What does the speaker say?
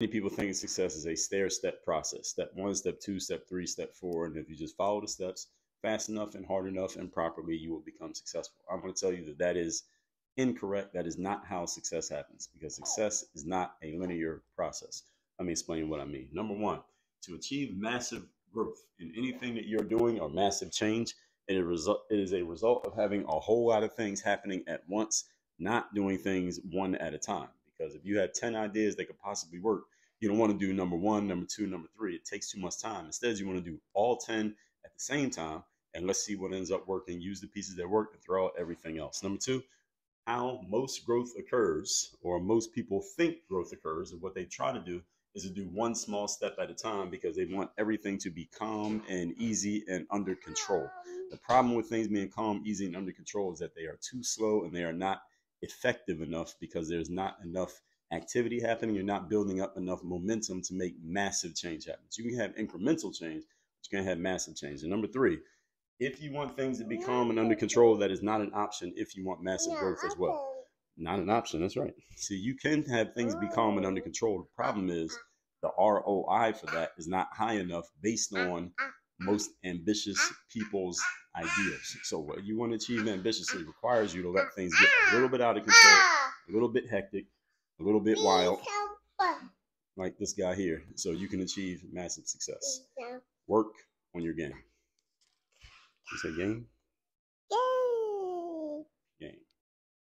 Many people think success is a stair step process step one, step two, step three, step four. And if you just follow the steps fast enough and hard enough and properly, you will become successful. I'm going to tell you that that is incorrect. That is not how success happens because success is not a linear process. Let me explain what I mean. Number one, to achieve massive growth in anything that you're doing or massive change, it is a result of having a whole lot of things happening at once, not doing things one at a time. Because if you had 10 ideas that could possibly work, you don't want to do number one, number two, number three. It takes too much time. Instead, you want to do all 10 at the same time and let's see what ends up working. Use the pieces that work and throw out everything else. Number two, how most growth occurs, or most people think growth occurs, and what they try to do is to do one small step at a time because they want everything to be calm and easy and under control. The problem with things being calm, easy, and under control is that they are too slow and they are not effective enough because there's not enough activity happening. You're not building up enough momentum to make massive change happen. So you can have incremental change, but you can't have massive change. And number three, if you want things to be calm and under control, that is not an option if you want massive growth as well. Not an option, that's right. See, you can have things be calm and under control. The problem is the ROI for that is not high enough based on most ambitious people's ideas. So what you want to achieve ambitiously requires you to let things get a little bit out of control, a little bit hectic, a little bit wild, like this guy here. So you can achieve massive success. Work on your game. You say game? Game. Game.